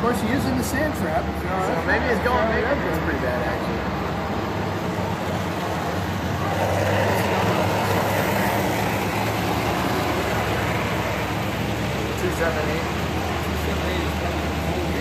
Of course, he is in the sand trap. So maybe it's going, maybe it's pretty bad, actually. Two seven eight. Two seven eight the